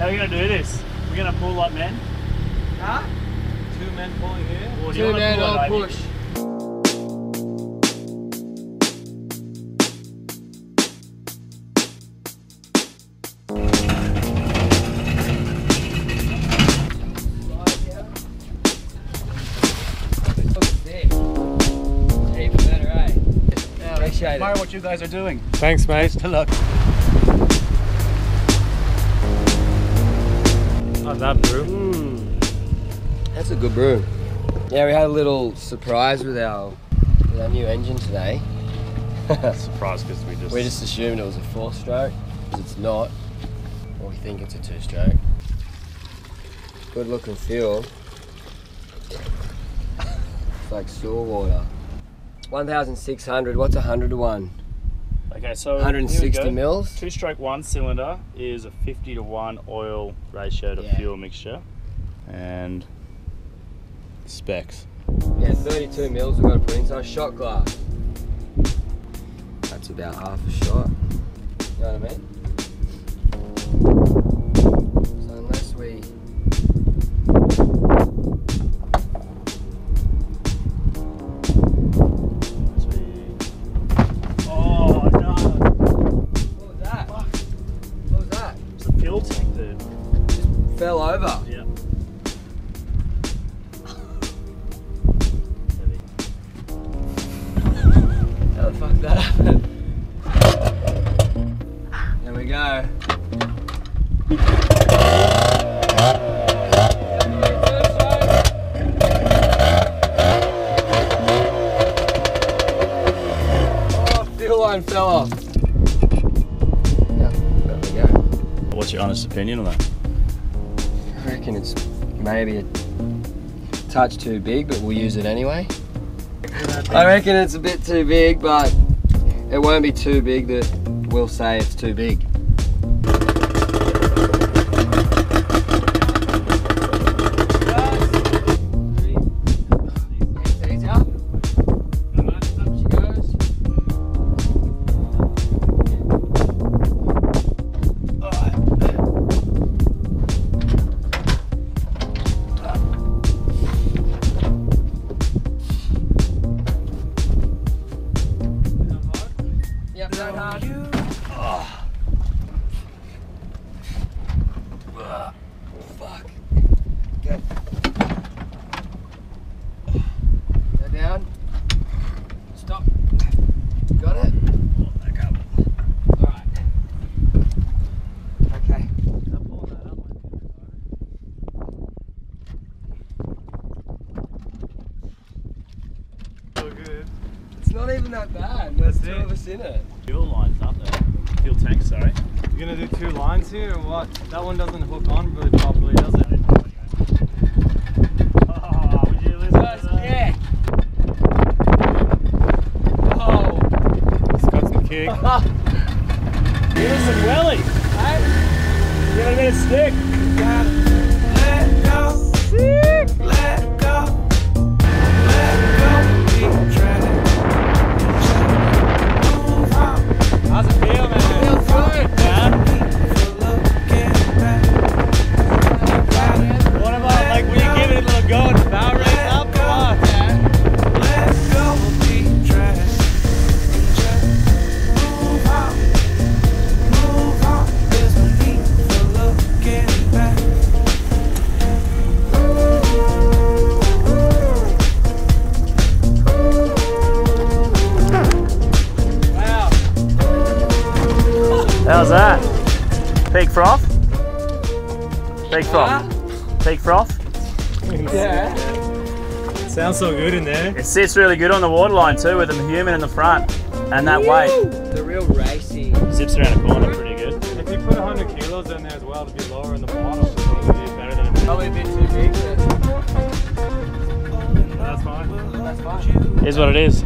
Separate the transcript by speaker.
Speaker 1: How are we going to do this? We're going to pull like men?
Speaker 2: Huh?
Speaker 3: Two men pulling here.
Speaker 1: Or
Speaker 2: Two men
Speaker 1: pull it,
Speaker 2: on
Speaker 1: Amy?
Speaker 2: push. Appreciate
Speaker 1: Admire what you guys are doing.
Speaker 3: Thanks, mate.
Speaker 1: Good luck.
Speaker 3: That brew.
Speaker 2: Hmm. That's a good brew. Yeah, we had a little surprise with our with our new engine today.
Speaker 3: surprise because we just.
Speaker 2: we just assumed it was a four stroke, because it's not. Or we think it's a two stroke. Good looking fuel. It's like sewer water. 1,600, what's 100 to 1?
Speaker 1: Okay, so
Speaker 2: 160 mils?
Speaker 1: Two stroke one cylinder is a 50 to 1 oil ratio to
Speaker 2: Yeah.
Speaker 1: fuel mixture. And specs.
Speaker 2: Yeah, 32 mils we've got to put in, so a shot glass. That's about half a shot. You know what I mean? So unless we...
Speaker 1: It's a fuel tank, dude.
Speaker 2: Fell over.
Speaker 1: Yeah.
Speaker 2: How the fuck that happen? There we go. Oh, line fell off.
Speaker 1: What's your honest opinion on that?
Speaker 2: I reckon it's maybe a touch too big, but we'll use it anyway. I reckon it's a bit too big, but it won't be too big that we'll say it's too big. It's not even that bad. There's
Speaker 3: That's
Speaker 2: two
Speaker 3: it.
Speaker 2: of us in it.
Speaker 1: Fuel lines up there. Fuel tank, sorry.
Speaker 3: You're gonna do two lines here or what? That one doesn't hook on really properly, does it?
Speaker 1: Oh, would you listen to that?
Speaker 2: Yeah. Oh.
Speaker 3: It's got some kick.
Speaker 1: Give us some welly. Give it a bit of stick.
Speaker 4: Let
Speaker 1: froth? Peak froth. Peak froth.
Speaker 2: Yeah.
Speaker 3: Sounds so good in there.
Speaker 1: It sits really good on the waterline too with the human in the front. And that weight
Speaker 2: The real racy.
Speaker 1: zips around a corner pretty good.
Speaker 3: If you put 100 kilos in there as well to be lower in the bottom, it'll be better than a
Speaker 2: Probably a bit too big, but
Speaker 3: That's fine.
Speaker 2: that's fine.
Speaker 1: Here's what it is.